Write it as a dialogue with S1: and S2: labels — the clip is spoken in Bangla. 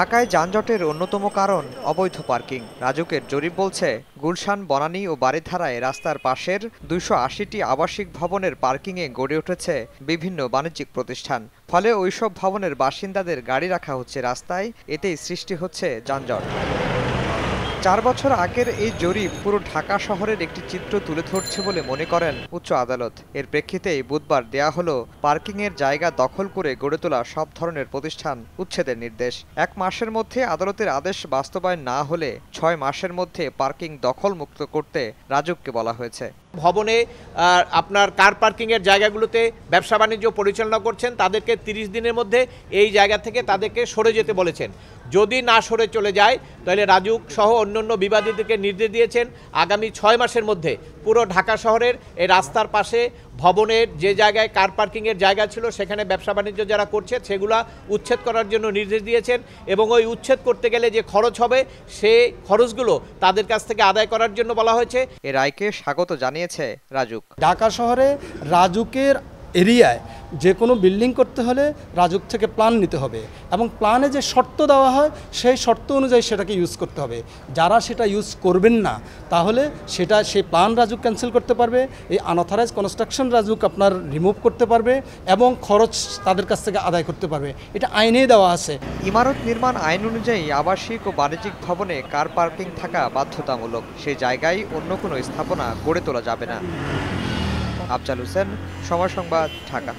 S1: ঢাকায় যানজটের অন্যতম কারণ অবৈধ পার্কিং। রাজুকের জরিপ বলছে, গুলশান, বনানী ও বারিধারায় রাস্তার পাশের দুশো আশিটি আবাসিক ভবনের পার্কিংয়ে গড়ে উঠেছে বিভিন্ন বাণিজ্যিক প্রতিষ্ঠান। ফলে ওইসব ভবনের বাসিন্দাদের গাড়ি রাখা হচ্ছে রাস্তায়, এতেই সৃষ্টি হচ্ছে যানজট। চার বছর আগের এই জরিপ পুরো ঢাকা শহরের একটি চিত্র তুলে ধরছে বলে মনে করেন উচ্চ আদালত। এর প্রেক্ষিতেই বুধবার দেয়া হলো পার্কিংয়ের জায়গা দখল করে গড়ে তোলা সব ধরনের প্রতিষ্ঠান উচ্ছেদের নির্দেশ। এক মাসের মধ্যে আদালতের আদেশ বাস্তবায়ন না হলে ছয় মাসের মধ্যে পার্কিং দখল মুক্ত করতে রাজুককে বলা হয়েছে।
S2: ভবনে আপনার কার পার্কিংয়ের জায়গাগুলোতে ব্যবসা বাণিজ্য পরিচালনা করছেন, তাদেরকে তিরিশ দিনের মধ্যে এই জায়গা থেকে তাদেরকে সরে যেতে বলেছেন। যদি না সরে চলে যায়, তাহলে রাজুক সহ অন্যান্য বিবাদীদেরকে নির্দেশ দিয়েছেন, আগামী ছয় মাসের মধ্যে। পুরো ঢাকা শহরের এই রাস্তার পাশে ভবনের যে জায়গায় কার পার্কিংয়ের জায়গা ছিল সেখানে ব্যবসা বাণিজ্য যারা করছে সেগুলা উচ্ছেদ করার জন্য নির্দেশ দিয়েছেন এবং ওই উচ্ছেদ করতে গেলে যে খরচ হবে সে খরচগুলো তাদের কাছ থেকে আদায় করার জন্য বলা হয়েছে।
S1: এ রায়কে স্বাগত জানিয়েছে রাজুক।
S3: ঢাকা শহরে রাজুকের এরিয়ায় যে কোনো বিল্ডিং করতে হলে রাজুক থেকে প্ল্যান নিতে হবে এবং প্ল্যানে যে শর্ত দেওয়া হয়, সেই শর্ত অনুযায়ী সেটাকে ইউজ করতে হবে। যারা সেটা ইউজ করবেন না, তাহলে সেটা, সেই প্ল্যান রাজুক ক্যান্সেল করতে পারবে, এই আনঅথরাইজ কনস্ট্রাকশন রাজুক আপনার রিমুভ করতে পারবে এবং খরচ তাদের কাছ থেকে আদায় করতে পারবে। এটা আইনেই দেওয়া আছে।
S1: ইমারত নির্মাণ আইন অনুযায়ী আবাসিক ও বাণিজ্যিক ভবনে কার পার্কিং থাকা বাধ্যতামূলক। সেই জায়গায় অন্য কোনো স্থাপনা গড়ে তোলা যাবে না। আফজাল হোসেন সময় সংবাদ ঢাকা।